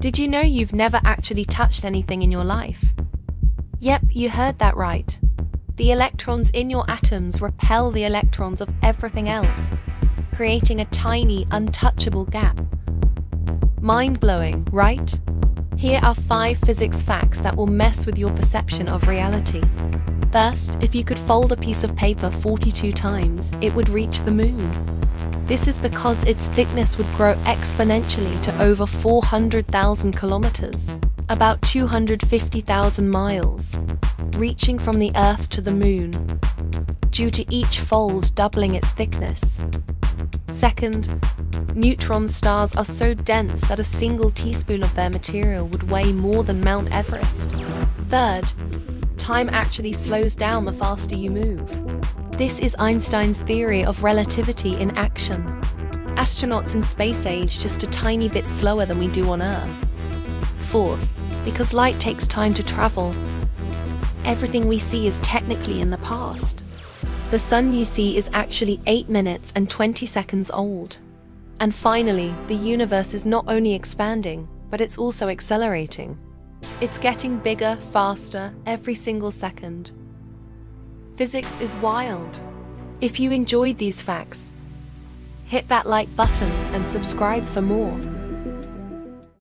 Did you know you've never actually touched anything in your life? Yep, you heard that right. The electrons in your atoms repel the electrons of everything else, creating a tiny, untouchable gap. Mind blowing, right? Here are five physics facts that will mess with your perception of reality. First, if you could fold a piece of paper 42 times, it would reach the moon. This is because its thickness would grow exponentially to over 400,000 kilometers, about 250,000 miles, reaching from the Earth to the Moon, due to each fold doubling its thickness. Second, neutron stars are so dense that a single teaspoon of their material would weigh more than Mount Everest. Third, time actually slows down the faster you move. This is Einstein's theory of relativity in action. Astronauts in space age just a tiny bit slower than we do on Earth. Fourth, because light takes time to travel, everything we see is technically in the past. The sun you see is actually 8 minutes and 20 seconds old. And finally, the universe is not only expanding, but it's also accelerating. It's getting bigger, faster, every single second. Physics is wild. If you enjoyed these facts, hit that like button and subscribe for more.